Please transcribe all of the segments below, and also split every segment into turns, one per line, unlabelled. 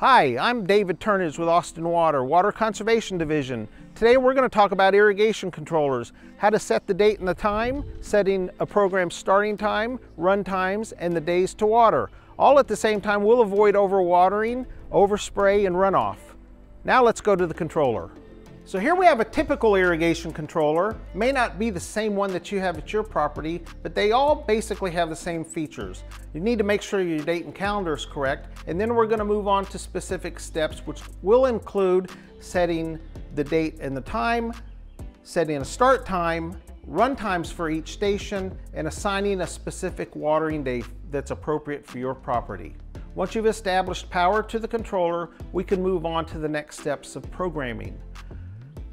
Hi, I'm David Turnage with Austin Water, Water Conservation Division. Today we're going to talk about irrigation controllers, how to set the date and the time, setting a program's starting time, run times, and the days to water. All at the same time we'll avoid overwatering, overspray, and runoff. Now let's go to the controller. So here we have a typical irrigation controller. May not be the same one that you have at your property, but they all basically have the same features. You need to make sure your date and calendar is correct, and then we're gonna move on to specific steps, which will include setting the date and the time, setting a start time, run times for each station, and assigning a specific watering day that's appropriate for your property. Once you've established power to the controller, we can move on to the next steps of programming.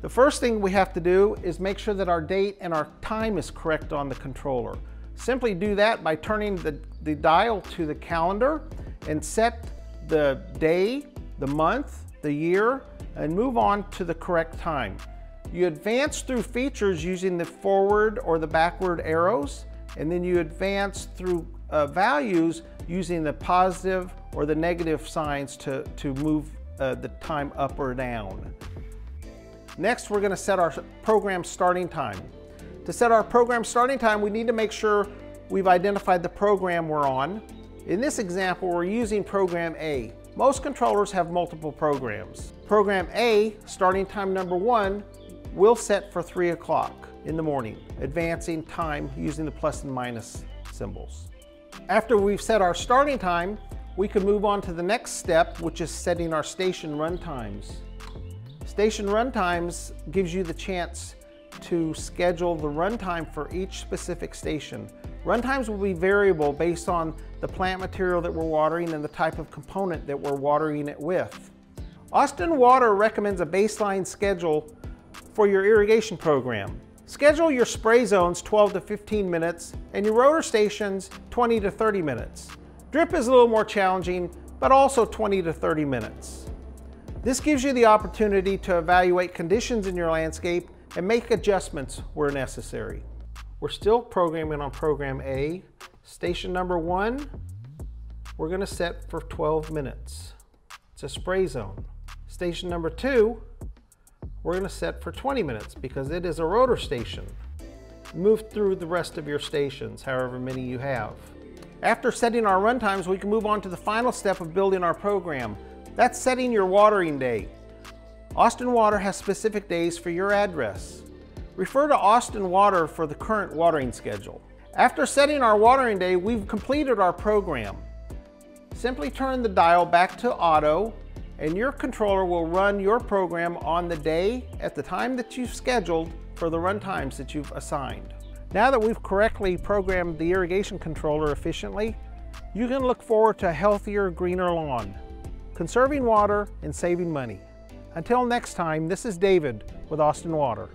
The first thing we have to do is make sure that our date and our time is correct on the controller. Simply do that by turning the, the dial to the calendar and set the day, the month, the year, and move on to the correct time. You advance through features using the forward or the backward arrows, and then you advance through uh, values using the positive or the negative signs to, to move uh, the time up or down. Next, we're gonna set our program starting time. To set our program starting time, we need to make sure we've identified the program we're on. In this example, we're using program A. Most controllers have multiple programs. Program A, starting time number one, will set for three o'clock in the morning, advancing time using the plus and minus symbols. After we've set our starting time, we can move on to the next step, which is setting our station run times. Station run times gives you the chance to schedule the runtime for each specific station. Runtimes will be variable based on the plant material that we're watering and the type of component that we're watering it with. Austin Water recommends a baseline schedule for your irrigation program. Schedule your spray zones 12 to 15 minutes and your rotor stations 20 to 30 minutes. Drip is a little more challenging, but also 20 to 30 minutes. This gives you the opportunity to evaluate conditions in your landscape and make adjustments where necessary. We're still programming on program A. Station number one, we're gonna set for 12 minutes. It's a spray zone. Station number two, we're gonna set for 20 minutes because it is a rotor station. Move through the rest of your stations, however many you have. After setting our run times, we can move on to the final step of building our program, that's setting your watering day. Austin Water has specific days for your address. Refer to Austin Water for the current watering schedule. After setting our watering day, we've completed our program. Simply turn the dial back to auto and your controller will run your program on the day at the time that you've scheduled for the run times that you've assigned. Now that we've correctly programmed the irrigation controller efficiently, you can look forward to a healthier, greener lawn conserving water and saving money. Until next time, this is David with Austin Water.